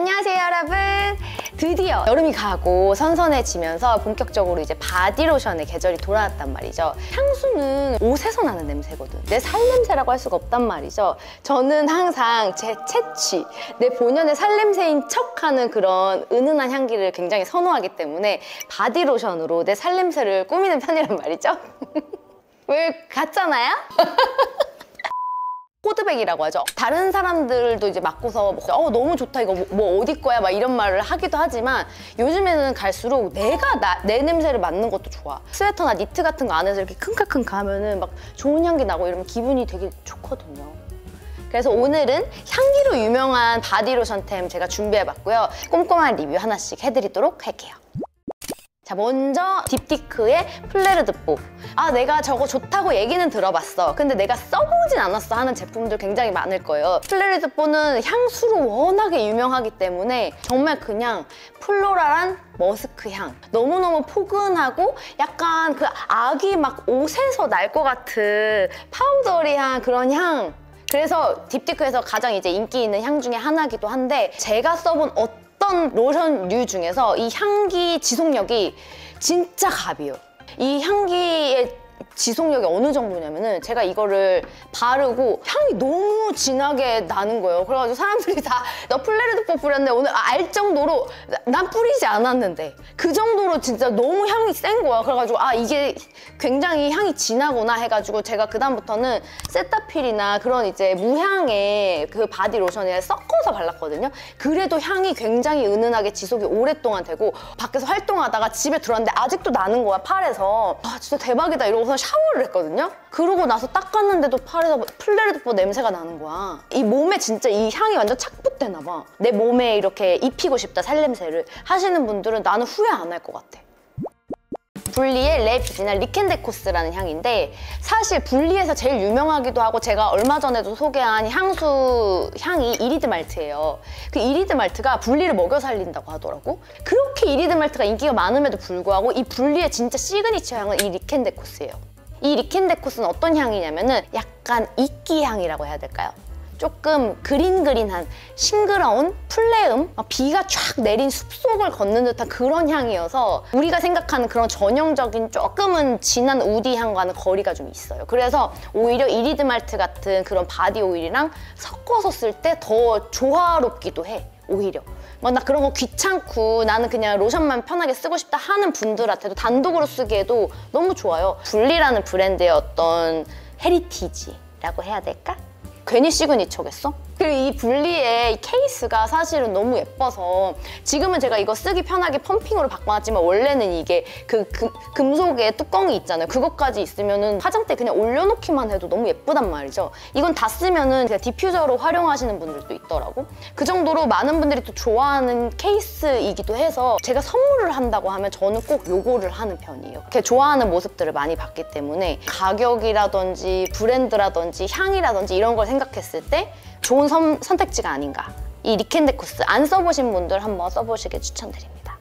안녕하세요 여러분. 드디어 여름이 가고 선선해지면서 본격적으로 이제 바디로션의 계절이 돌아왔단 말이죠. 향수는 옷에서 나는 냄새거든. 내 살냄새라고 할 수가 없단 말이죠. 저는 항상 제 체취 내 본연의 살냄새인 척하는 그런 은은한 향기를 굉장히 선호하기 때문에 바디로션으로 내 살냄새를 꾸미는 편이란 말이죠. 왜 그 있잖아요? 코드백이라고 하죠. 다른 사람들도 이제 맡고서 뭐, 어 너무 좋다 이거 뭐, 뭐 어디 거야 막 이런 말을 하기도 하지만 요즘에는 갈수록 내가 나, 내 냄새를 맡는 것도 좋아. 스웨터나 니트 같은 거 안에서 이렇게 킁카킁 하면은 막 좋은 향기 나고 이러면 기분이 되게 좋거든요. 그래서 오늘은 향기로 유명한 바디로션템 제가 준비해봤고요. 꼼꼼한 리뷰 하나씩 해드리도록 할게요. 자 먼저 Diptyque의 Fleur de Peau. 아 내가 저거 좋다고 얘기는 들어봤어. 근데 내가 써보진 않았어 하는 제품들 굉장히 많을 거예요. Fleur de Peau는 향수로 워낙에 유명하기 때문에 정말 그냥 floral한 머스크 향. 너무너무 포근하고 약간 그 아기 막 옷에서 날 것 같은 powdery한 그런 향. 그래서 Diptyque에서 가장 이제 인기 있는 향 중에 하나기도 한데 제가 써본 어떤 어떤 로션류 중에서 이 향기 지속력이 진짜 갑이에요. 이 향기의 지속력이 어느 정도냐면은 제가 이거를 바르고 향이 너무 진하게 나는 거예요. 그래가지고 사람들이 다 너 Fleur de Peau 뿌렸는데 오늘 알 정도로 난 뿌리지 않았는데 그 정도로 진짜 너무 향이 센 거야. 그래가지고 아 이게 굉장히 향이 진하구나 해가지고 제가 그다음부터는 Cetaphil이나 그런 이제 무향의 그 바디 로션에 섞어서 발랐거든요. 그래도 향이 굉장히 은은하게 지속이 오랫동안 되고 밖에서 활동하다가 집에 들어왔는데 아직도 나는 거야 팔에서 아 진짜 대박이다 이러고서 샤워를 했거든요. 그러고 나서 닦았는데도 팔에서 Fleur de Peau 냄새가 나는 거야. 이 몸에 진짜 이 향이 완전 착붙되나 봐. 내 몸에 이렇게 입히고 싶다 살냄새를 하시는 분들은 나는 후회 안 할 것 같아. Buly의 Lait Virginal Lichen d'Écosse라는 향인데 사실 Buly에서 제일 유명하기도 하고 제가 얼마 전에도 소개한 향수 향이 Iris de Malte예요. 그 이리드 말트가 불리를 먹여 살린다고 하더라고. 그렇게 이리드 말트가 인기가 많음에도 불구하고 이 불리의 진짜 시그니처 향은 이 리켄데코스예요. 이 리켄데코스는 어떤 향이냐면은 약간 이끼 향이라고 해야 될까요? 조금 green green한 싱그러운 풀내음 비가 쫙 내린 숲속을 걷는 듯한 그런 향이어서 우리가 생각하는 그런 전형적인 조금은 진한 woody 향과는 거리가 좀 있어요. 그래서 오히려 이리드 말트 같은 그런 바디 오일이랑 섞어서 쓸 때 더 조화롭기도 해. 오히려. 막 나 그런 거 귀찮고 나는 그냥 로션만 편하게 쓰고 싶다 하는 분들한테도 단독으로 쓰기에도 너무 좋아요. 불리라는 브랜드의 어떤 heritage라고 해야 될까? 괜히 시그니처겠어? 그리고 이 불리의 이 케이스가 사실은 너무 예뻐서 지금은 제가 이거 쓰기 편하게 pumping으로 바꿔놨지만 원래는 이게 그 금, 금속의 뚜껑이 있잖아요. 그것까지 있으면은 화장대 그냥 올려놓기만 해도 너무 예쁘단 말이죠. 이건 다 쓰면은 디퓨저로 활용하시는 분들도 있더라고. 그 정도로 많은 분들이 또 좋아하는 케이스이기도 해서 제가 선물을 한다고 하면 저는 꼭 요거를 하는 편이에요. 이렇게 좋아하는 모습들을 많이 봤기 때문에 가격이라든지 브랜드라든지 향이라든지 이런 걸 생각했을 때 좋은 선, 선택지가 아닌가. 이 리켄데코스 안 써보신 분들 한번 써보시길 추천드립니다.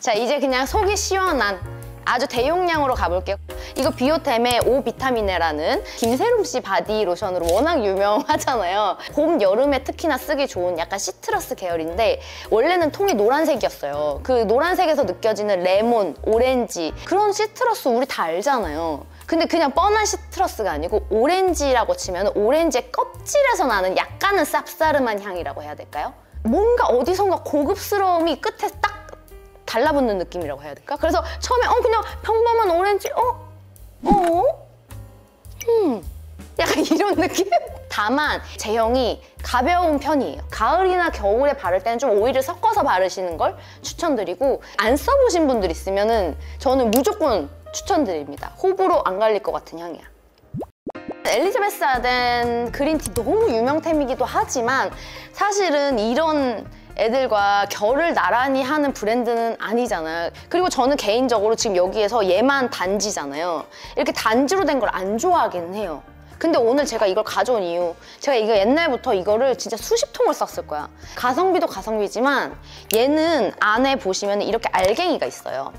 자 이제 그냥 속이 시원한 아주 대용량으로 가볼게요. 이거 비오템의 오비타미네라는 김새롬 씨 바디 로션으로 워낙 유명하잖아요. 봄, 여름에 특히나 쓰기 좋은 약간 citrus 계열인데 원래는 통이 노란색이었어요. 그 노란색에서 느껴지는 레몬, 오렌지 그런 시트러스 우리 다 알잖아요. 근데 그냥 뻔한 시트러스가 아니고 오렌지라고 치면 오렌지의 껍질에서 나는 약간은 쌉싸름한 향이라고 해야 될까요? 뭔가 어디선가 고급스러움이 끝에 딱 달라붙는 느낌이라고 해야 될까? 그래서 처음에 어 그냥 평범한 오렌지 어? 어? 음 약간 이런 느낌? 다만 제형이 가벼운 편이에요. 가을이나 겨울에 바를 때는 좀 오일을 섞어서 바르시는 걸 추천드리고 안 써보신 분들 있으면 은 저는 무조건 추천드립니다. 호불호 안 갈릴 것 같은 향이야. 엘리자베스 아덴 그린티 너무 유명템이기도 하지만 사실은 이런 애들과 결을 나란히 하는 브랜드는 아니잖아요. 그리고 저는 개인적으로 지금 여기에서 얘만 단지잖아요. 이렇게 단지로 된 걸 안 좋아하기는 해요. 근데 오늘 제가 이걸 가져온 이유 제가 이거 옛날부터 이거를 진짜 수십 통을 썼을 거야. 가성비도 가성비지만 얘는 안에 보시면 이렇게 알갱이가 있어요.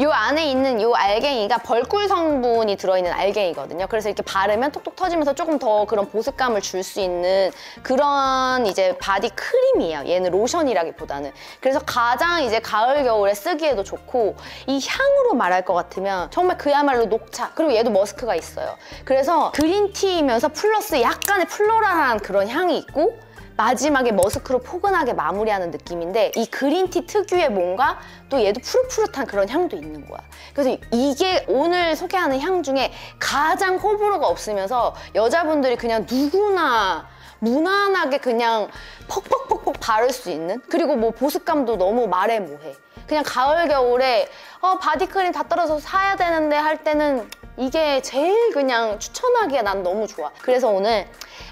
요 안에 있는 요 알갱이가 벌꿀 성분이 들어있는 알갱이거든요. 그래서 이렇게 바르면 톡톡 터지면서 조금 더 그런 보습감을 줄 수 있는 그런 이제 바디 크림이에요. 얘는 로션이라기보다는. 그래서 가장 이제 가을 겨울에 쓰기에도 좋고 이 향으로 말할 것 같으면 정말 그야말로 녹차 그리고 얘도 머스크가 있어요. 그래서 그린티이면서 플러스 약간의 플로랄한 그런 향이 있고 마지막에 머스크로 포근하게 마무리하는 느낌인데 이 그린티 특유의 뭔가 또 얘도 푸릇푸릇한 그런 향도 있는 거야. 그래서 이게 오늘 소개하는 향 중에 가장 호불호가 없으면서 여자분들이 그냥 누구나 무난하게 그냥 퍽퍽퍽퍽 바를 수 있는? 그리고 뭐 보습감도 너무 말해 뭐해. 그냥 가을 겨울에 어 바디크림 다 떨어져서 사야 되는데 할 때는 이게 제일 그냥 추천하기에 난 너무 좋아. 그래서 오늘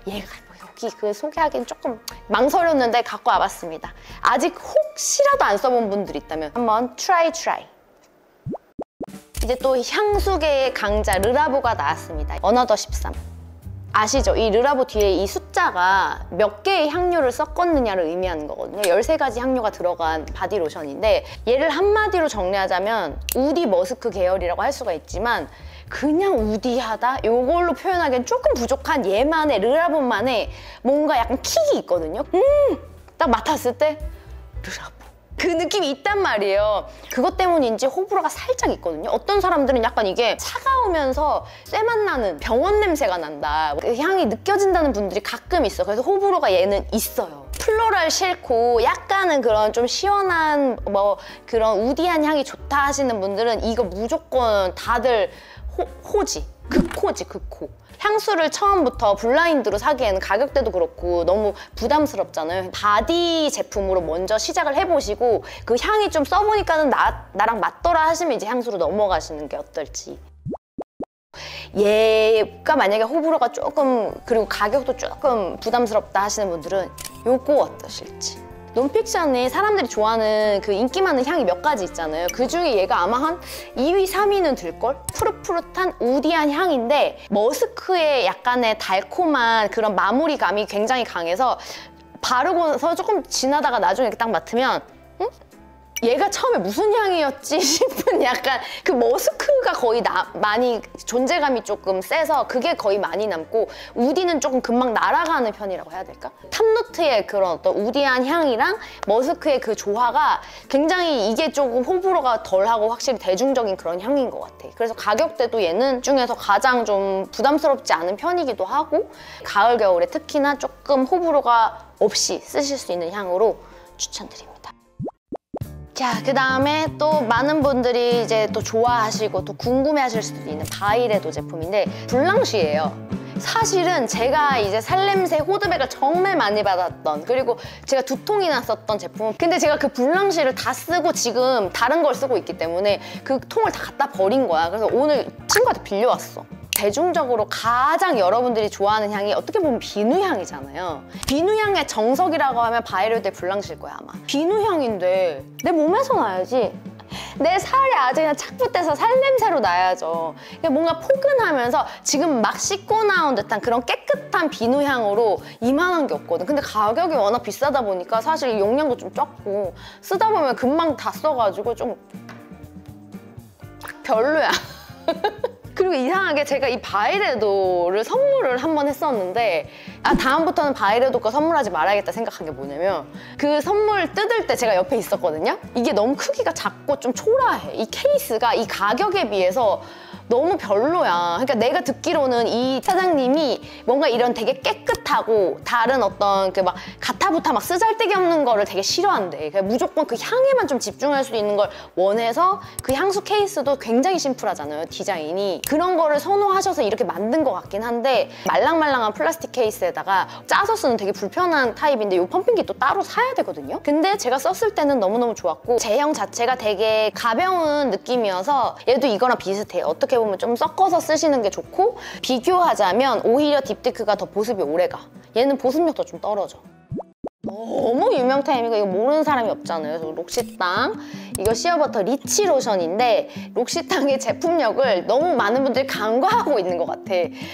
얘가 여기 그 소개하기는 조금 망설였는데 갖고 와봤습니다. 아직 혹시라도 안 써본 분들 있다면 한번 try try. 이제 또 향수계의 강자 르라보가 나왔습니다. 어나더 13. 아시죠? 이 르라보 뒤에 이 숫자가 몇 개의 향료를 섞었느냐를 의미하는 거거든요. 13가지 향료가 들어간 바디로션인데 얘를 한마디로 정리하자면 woody musk 계열이라고 할 수가 있지만 그냥 우디하다? 이걸로 표현하기엔 조금 부족한 얘만의 르라본만의 뭔가 약간 킥이 있거든요. 음! 딱 맡았을 때 르라본. 그 느낌이 있단 말이에요. 그것 때문인지 호불호가 살짝 있거든요. 어떤 사람들은 약간 이게 차가우면서 쇠맛 나는 병원 냄새가 난다. 그 향이 느껴진다는 분들이 가끔 있어. 그래서 호불호가 얘는 있어요. 플로럴 싫고 약간은 그런 좀 시원한 뭐 그런 woody한 향이 좋다 하시는 분들은 이거 무조건 다들 호, 호 지. 극호지, 극호. 향수를 처음부터 blind로 사기에는 가격대도 그렇고 너무 부담스럽잖아요. 바디 제품으로 먼저 시작을 해보시고 그 향이 좀 써보니까는 나, 나랑 맞더라 하시면 이제 향수로 넘어가시는 게 어떨지. 얘가 만약에 호불호가 조금 그리고 가격도 조금 부담스럽다 하시는 분들은 요거 어떠실지. 논픽션이 사람들이 좋아하는 그 인기 많은 향이 몇 가지 있잖아요. 그 중에 얘가 아마 한 2위, 3위는 들걸? 푸릇푸릇한 우디한 향인데 머스크의 약간의 달콤한 그런 마무리감이 굉장히 강해서 바르고서 조금 지나다가 나중에 딱 맡으면 응? 얘가 처음에 무슨 향이었지 싶은 약간 그 머스크가 거의 나, 많이 존재감이 조금 세서 그게 거의 많이 남고 우디는 조금 금방 날아가는 편이라고 해야 될까? 탑노트의 그런 어떤 우디한 향이랑 머스크의 그 조화가 굉장히 이게 조금 호불호가 덜하고 확실히 대중적인 그런 향인 것 같아. 그래서 가격대도 얘는 중에서 가장 좀 부담스럽지 않은 편이기도 하고 가을 겨울에 특히나 조금 호불호가 없이 쓰실 수 있는 향으로 추천드립니다. 자, 그 다음에 또 많은 분들이 이제 또 좋아하시고 또 궁금해하실 수도 있는 바이레도 제품인데 블랑쉬예요. 사실은 제가 이제 살냄새 호드백을 정말 많이 받았던 그리고 제가 두통이 났었던 제품 근데 제가 그 블랑쉬를 다 쓰고 지금 다른 걸 쓰고 있기 때문에 그 통을 다 갖다 버린 거야 그래서 오늘 친구한테 빌려왔어 대중적으로 가장 여러분들이 좋아하는 향이 어떻게 보면 비누향이잖아요. 비누향의 정석이라고 하면 바이럴대 블랑실 거야 아마. 비누향인데 내 몸에서 나야지. 내 살이 아주 그냥 착붙돼서 살냄새로 나야죠. 뭔가 포근하면서 지금 막 씻고 나온 듯한 그런 깨끗한 비누향으로 이만한 게 없거든. 근데 가격이 워낙 비싸다 보니까 사실 용량도 좀 적고 쓰다 보면 금방 다 써가지고 좀 별로야. 그리고 이상하게 제가 이 바이레도를 선물을 한 번 했었는데 아 다음부터는 바이레도 거 선물하지 말아야겠다 생각한 게 뭐냐면 그 선물 뜯을 때 제가 옆에 있었거든요? 이게 너무 크기가 작고 좀 초라해. 이 케이스가 이 가격에 비해서 너무 별로야. 그러니까 내가 듣기로는 이 사장님이 뭔가 이런 되게 깨끗하고 다른 어떤 그 막 가타부타 막 쓰잘데기 없는 거를 되게 싫어한대. 그러니까 무조건 그 향에만 좀 집중할 수 있는 걸 원해서 그 향수 케이스도 굉장히 심플하잖아요. 디자인이. 그런 거를 선호하셔서 이렇게 만든 것 같긴 한데 말랑말랑한 플라스틱 케이스에다가 짜서 쓰는 되게 불편한 타입인데 이 펌핑기 또 따로 사야 되거든요. 근데 제가 썼을 때는 너무너무 좋았고 제형 자체가 되게 가벼운 느낌이어서 얘도 이거랑 비슷해요. 어떻게 어떻게 보면 좀 섞어서 쓰시는 게 좋고 비교하자면 오히려 딥티크가 더 보습이 오래가 얘는 보습력도 좀 떨어져 너무 유명템이고 이거 모르는 사람이 없잖아요. 그래서 록시땅 이거 시어버터 리치 로션인데 록시땅의 제품력을 너무 많은 분들이 간과하고 있는 것 같아.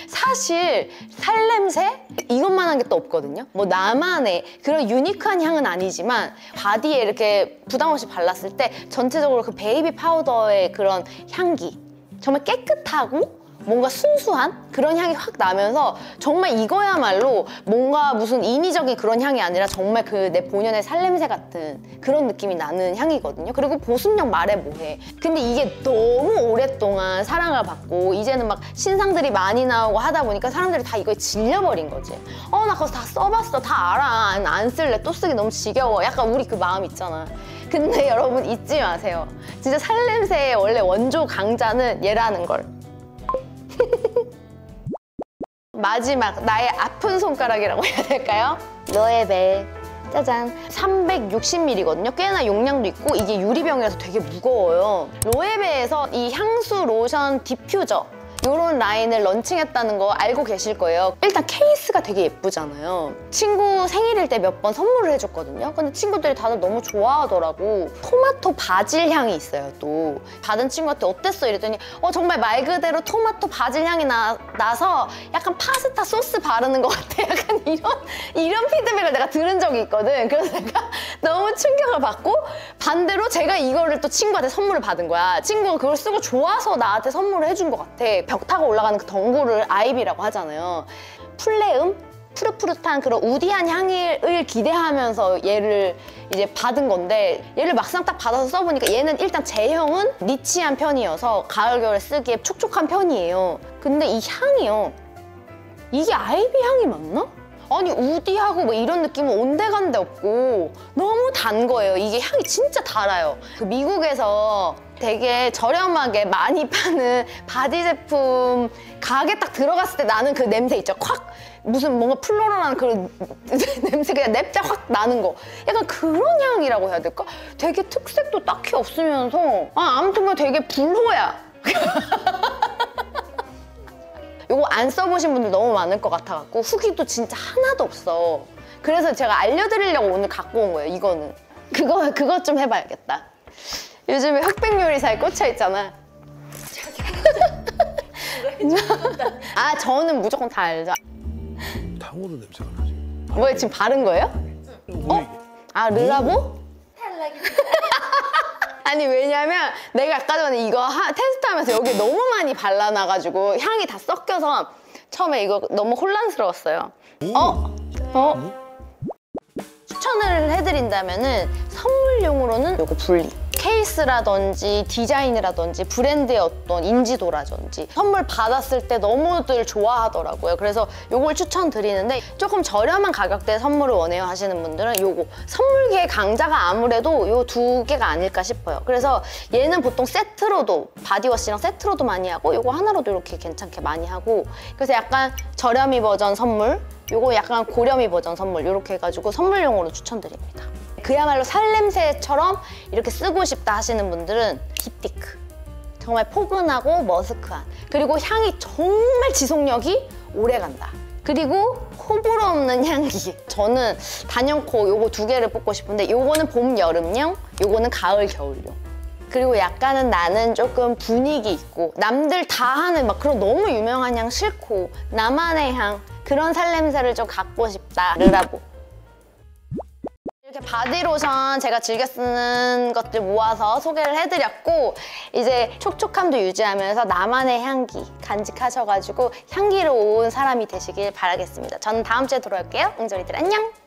사실 살냄새 이것만 한 게 또 없거든요. 뭐 나만의 그런 unique한 향은 아니지만 바디에 이렇게 부담 없이 발랐을 때 전체적으로 그 baby powder의 그런 향기 정말 깨끗하고 뭔가 순수한 그런 향이 확 나면서 정말 이거야말로 뭔가 무슨 인위적인 그런 향이 아니라 정말 그 내 본연의 살냄새 같은 그런 느낌이 나는 향이거든요. 그리고 보습력 말해 뭐해. 근데 이게 너무 오랫동안 사랑을 받고 이제는 막 신상들이 많이 나오고 하다 보니까 사람들이 다 이거에 질려버린 거지. 어, 나 그거 다 써봤어. 다 알아. 안, 안 쓸래. 또 쓰기 너무 지겨워. 약간 우리 그 마음 있잖아. 근데 여러분 잊지 마세요. 진짜 살냄새의 원래 원조 강자는 얘라는 걸. 마지막 나의 아픈 손가락이라고 해야 될까요? 로에베 짜잔 360ml거든요 꽤나 용량도 있고 이게 유리병이라서 되게 무거워요 로에베에서 이 향수 로션 디퓨저 이런 라인을 런칭했다는 거 알고 계실 거예요. 일단 케이스가 되게 예쁘잖아요. 친구 생일일 때 몇 번 선물을 해줬거든요. 근데 친구들이 다들 너무 좋아하더라고. 토마토 바질 향이 있어요, 또. 받은 친구한테 어땠어? 이랬더니 어 정말 말 그대로 토마토 바질 향이 나, 나서 약간 파스타 소스 바르는 것 같아. 약간 이런 이런 피드백을 내가 들은 적이 있거든. 그래서 내가 너무 충격을 받고 반대로 제가 이거를 또 친구한테 선물을 받은 거야. 친구가 그걸 쓰고 좋아서 나한테 선물을 해준 것 같아. 벽 타고 올라가는 그 덩굴을 아이비라고 하잖아요. 플레음? 푸릇푸릇한 그런 우디한 향을 기대하면서 얘를 이제 받은 건데 얘를 막상 딱 받아서 써보니까 얘는 일단 제형은 니치한 편이어서 가을 겨울에 쓰기에 촉촉한 편이에요. 근데 이 향이요. 이게 아이비 향이 맞나? 아니 woody하고 뭐 이런 느낌은 온데간데 없고 너무 단 거예요. 이게 향이 진짜 달아요. 그 미국에서 되게 저렴하게 많이 파는 바디 제품 가게 딱 들어갔을 때 나는 그 냄새 있죠. 콱 무슨 뭔가 floral한 그런 냄새 그냥 냅다 확 나는 거. 약간 그런 향이라고 해야 될까? 되게 특색도 딱히 없으면서 아 아무튼 뭐 되게 불호야. 이거 안 써보신 분들 너무 많을 것 같아갖고 후기도 진짜 하나도 없어. 그래서 제가 알려드리려고 오늘 갖고 온 거예요, 이거는. 그거, 그것 좀 해봐야겠다. 요즘에 흑백 요리사에 꽂혀 있잖아. 아, 저는 무조건 다 알죠. 탕후루 냄새가 나지. 뭐야, 지금 바른 거예요? 뭐 이게? 아, 르라보? 아니 왜냐면 내가 아까 전에 이거 하- 테스트하면서 여기 너무 많이 발라놔가지고 향이 다 섞여서 처음에 이거 너무 혼란스러웠어요. 어? 어? 추천을 해드린다면은 선물용으로는 요거 불리. 케이스라든지 디자인이라든지 브랜드의 어떤 인지도라든지 선물 받았을 때 너무들 좋아하더라고요. 그래서 요걸 추천드리는데 조금 저렴한 가격대에 선물을 원해요 하시는 분들은 요거 선물계의 강자가 아무래도 요 두 개가 아닐까 싶어요. 그래서 얘는 보통 세트로도 바디워시랑 세트로도 많이 하고 요거 하나로도 이렇게 괜찮게 많이 하고 그래서 약간 저렴이 버전 선물 요거 약간 고렴이 버전 선물 이렇게 해가지고 선물용으로 추천드립니다. 그야말로 살냄새처럼 이렇게 쓰고 싶다 하시는 분들은 딥티크. 정말 포근하고 머스크한. 그리고 향이 정말 지속력이 오래 간다. 그리고 호불호 없는 향기. 저는 단연코 요거 두 개를 뽑고 싶은데 요거는 봄, 여름용, 요거는 가을, 겨울용. 그리고 약간은 나는 조금 분위기 있고 남들 다 하는 막 그런 너무 유명한 향 싫고 나만의 향 그런 살냄새를 좀 갖고 싶다. 르라보. 바디로션 제가 즐겨 쓰는 것들 모아서 소개를 해드렸고 이제 촉촉함도 유지하면서 나만의 향기 간직하셔가지고 향기로운 사람이 되시길 바라겠습니다. 저는 다음 주에 돌아올게요. 응조리들 안녕!